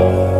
Oh.